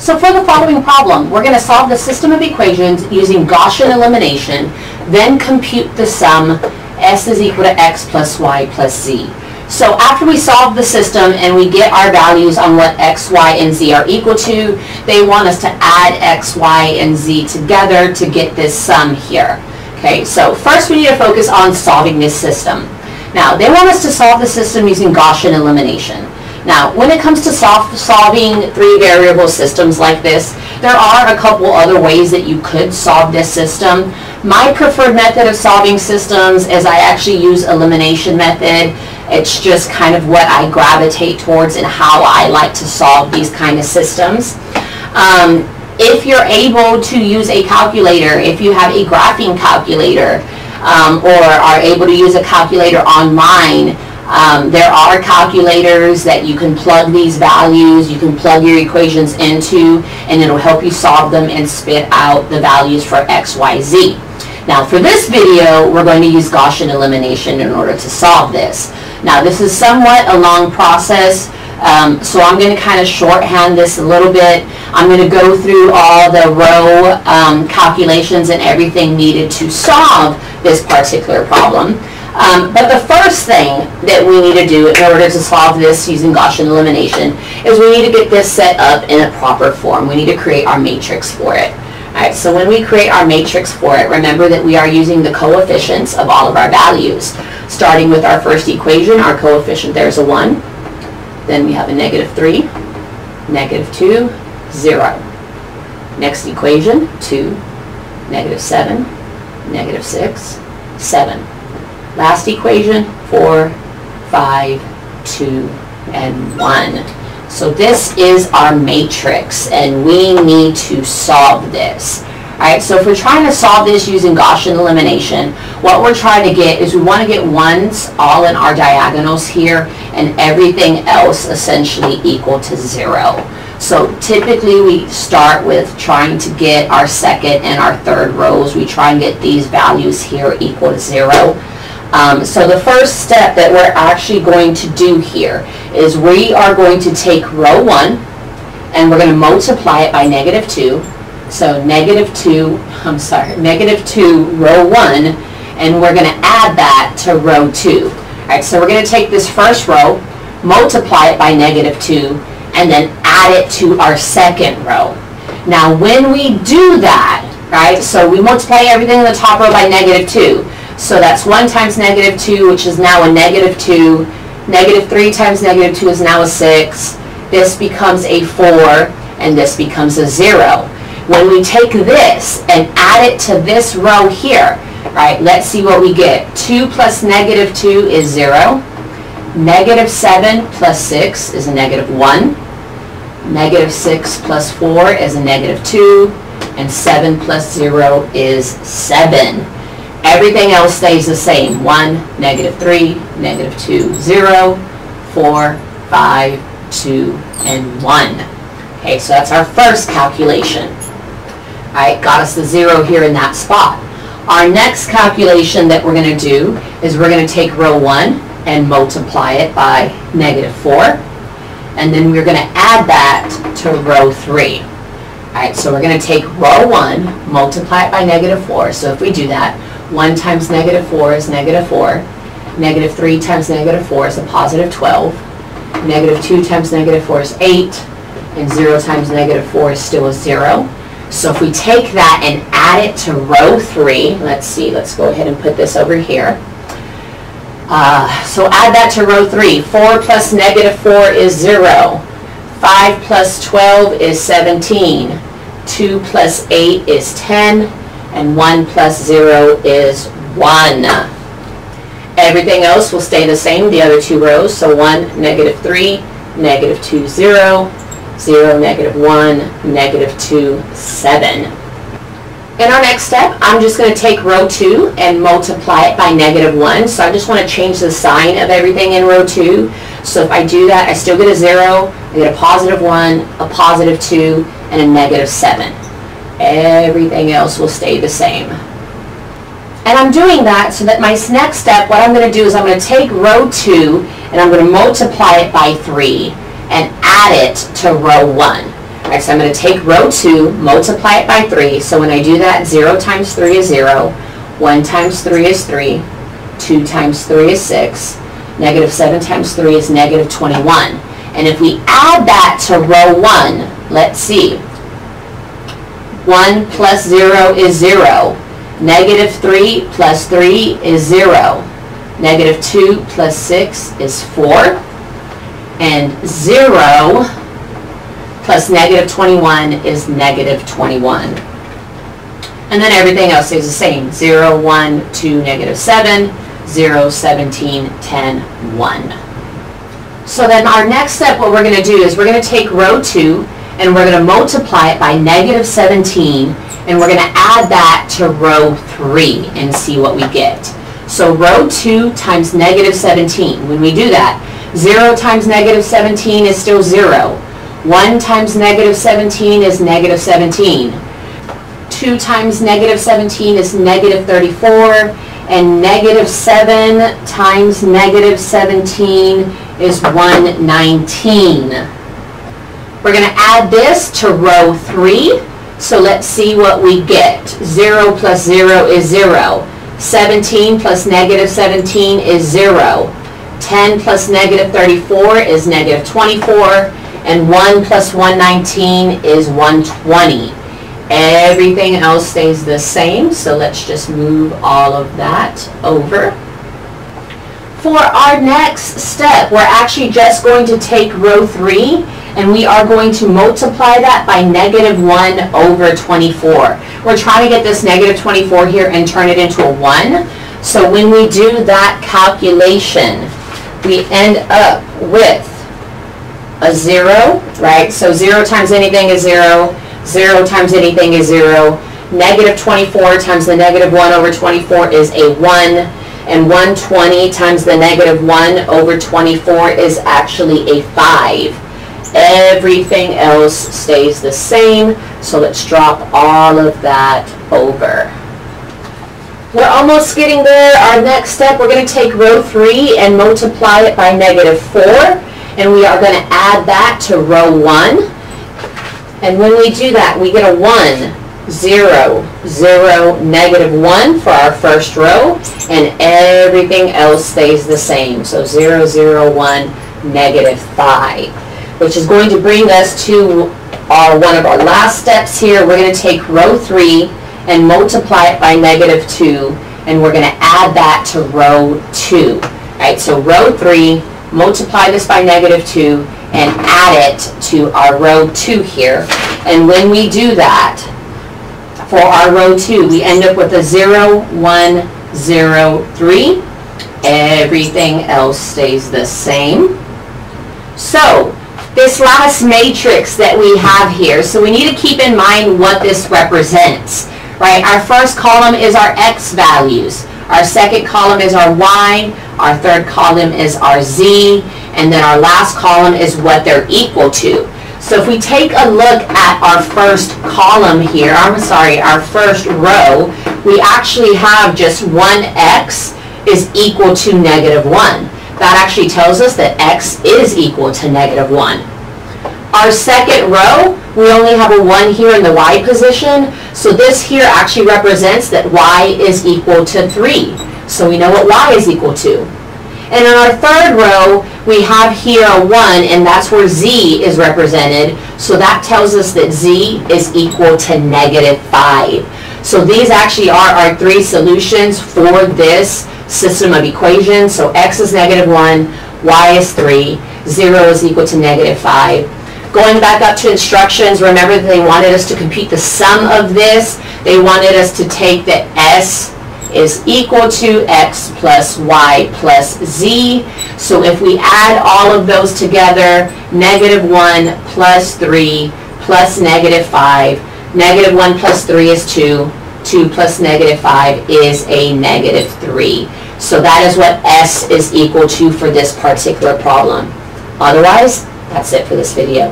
So for the following problem, we're going to solve the system of equations using Gaussian elimination, then compute the sum s is equal to x plus y plus z. So after we solve the system and we get our values on what x, y, and z are equal to, they want us to add x, y, and z together to get this sum here. Okay, so first we need to focus on solving this system. Now, they want us to solve the system using Gaussian elimination. Now, when it comes to solving three variable systems like this, there are a couple other ways that you could solve this system. My preferred method of solving systems is I actually use elimination method. It's just kind of what I gravitate towards and how I like to solve these kind of systems. Um, if you're able to use a calculator, if you have a graphing calculator, um, or are able to use a calculator online, um, there are calculators that you can plug these values, you can plug your equations into, and it'll help you solve them and spit out the values for x, y, z. Now for this video, we're going to use Gaussian elimination in order to solve this. Now this is somewhat a long process, um, so I'm going to kind of shorthand this a little bit. I'm going to go through all the row um, calculations and everything needed to solve this particular problem. Um, but the first thing that we need to do in order to solve this using Gaussian elimination is we need to get this set up in a proper form. We need to create our matrix for it. Alright, so when we create our matrix for it, remember that we are using the coefficients of all of our values. Starting with our first equation, our coefficient there is a 1. Then we have a negative 3, negative 2, 0. Next equation, 2, negative 7, negative 6, 7. Last equation, 4, 5, 2, and 1. So this is our matrix, and we need to solve this. Alright, so if we're trying to solve this using Gaussian elimination, what we're trying to get is we want to get ones all in our diagonals here, and everything else essentially equal to 0. So typically we start with trying to get our second and our third rows. We try and get these values here equal to 0. Um, so the first step that we're actually going to do here is we are going to take row 1 and we're going to multiply it by negative 2. So negative 2, I'm sorry, negative 2 row 1 and we're going to add that to row 2. Alright, so we're going to take this first row, multiply it by negative 2 and then add it to our second row. Now when we do that, right, so we multiply everything in the top row by negative 2. So that's 1 times negative 2, which is now a negative 2. Negative 3 times negative 2 is now a 6. This becomes a 4, and this becomes a 0. When we take this and add it to this row here, right, let's see what we get. 2 plus negative 2 is 0. Negative 7 plus 6 is a negative 1. Negative 6 plus 4 is a negative 2. And 7 plus 0 is 7. Everything else stays the same. 1, negative 3, negative 2, 0, 4, 5, 2, and 1. Okay, so that's our first calculation. All right, got us the 0 here in that spot. Our next calculation that we're going to do is we're going to take row 1 and multiply it by negative 4. And then we're going to add that to row 3. All right, so we're going to take row 1, multiply it by negative 4. So if we do that, 1 times negative 4 is negative 4. Negative 3 times negative 4 is a positive 12. Negative 2 times negative 4 is 8. And 0 times negative 4 is still a 0. So if we take that and add it to row 3, let's see, let's go ahead and put this over here. Uh, so add that to row 3. 4 plus negative 4 is 0. 5 plus 12 is 17. 2 plus 8 is 10. And 1 plus 0 is 1. Everything else will stay the same, the other two rows. So 1, negative 3, negative 2, 0, 0, negative 1, negative 2, 7. In our next step, I'm just going to take row 2 and multiply it by negative 1. So I just want to change the sign of everything in row 2. So if I do that, I still get a 0, I get a positive 1, a positive 2, and a negative 7. Everything else will stay the same. And I'm doing that so that my next step, what I'm going to do is I'm going to take row 2 and I'm going to multiply it by 3 and add it to row 1. Alright, so I'm going to take row 2, multiply it by 3. So when I do that, 0 times 3 is 0, 1 times 3 is 3, 2 times 3 is 6, negative 7 times 3 is negative 21. And if we add that to row 1, let's see. 1 plus 0 is 0. Negative 3 plus 3 is 0. Negative 2 plus 6 is 4. And 0 plus negative 21 is negative 21. And then everything else stays the same. 0, 1, 2, negative 7, 0, 17, 10, 1. So then our next step, what we're going to do is we're going to take row 2 and we're going to multiply it by negative 17 and we're going to add that to row 3 and see what we get. So row 2 times negative 17. When we do that, 0 times negative 17 is still 0. 1 times negative 17 is negative 17. 2 times negative 17 is negative 34. And negative 7 times negative 17 is 119. We're going to add this to row 3. So let's see what we get. 0 plus 0 is 0. 17 plus negative 17 is 0. 10 plus negative 34 is negative 24. And 1 plus 119 is 120. Everything else stays the same, so let's just move all of that over. For our next step, we're actually just going to take row 3 and we are going to multiply that by negative 1 over 24. We're trying to get this negative 24 here and turn it into a 1. So when we do that calculation, we end up with a 0, right? So 0 times anything is 0. 0 times anything is 0. Negative 24 times the negative 1 over 24 is a 1 and 120 times the negative 1 over 24 is actually a 5. Everything else stays the same, so let's drop all of that over. We're almost getting there. Our next step, we're going to take row 3 and multiply it by negative 4, and we are going to add that to row 1. And when we do that, we get a 1, 0, 0, negative 1 for our first row, and everything else stays the same. So 0, 0, 1, negative 5 which is going to bring us to our, one of our last steps here. We're going to take row 3 and multiply it by negative 2, and we're going to add that to row 2. Right, so row 3, multiply this by negative 2, and add it to our row 2 here. And when we do that, for our row 2, we end up with a 0, 1, 0, 3. Everything else stays the same. So, this last matrix that we have here. So we need to keep in mind what this represents, right? Our first column is our x values. Our second column is our y. Our third column is our z. And then our last column is what they're equal to. So if we take a look at our first column here, I'm sorry, our first row, we actually have just 1x is equal to negative 1 that actually tells us that x is equal to negative 1. Our second row, we only have a 1 here in the y position, so this here actually represents that y is equal to 3. So we know what y is equal to. And in our third row, we have here a 1, and that's where z is represented. So that tells us that z is equal to negative 5. So these actually are our three solutions for this system of equations. So x is negative 1, y is 3, 0 is equal to negative 5. Going back up to instructions, remember that they wanted us to compute the sum of this. They wanted us to take that s is equal to x plus y plus z. So if we add all of those together, negative 1 plus 3 plus negative 5, negative 1 plus 3 is 2, 2 plus negative 5 is a negative 3. So that is what S is equal to for this particular problem. Otherwise, that's it for this video.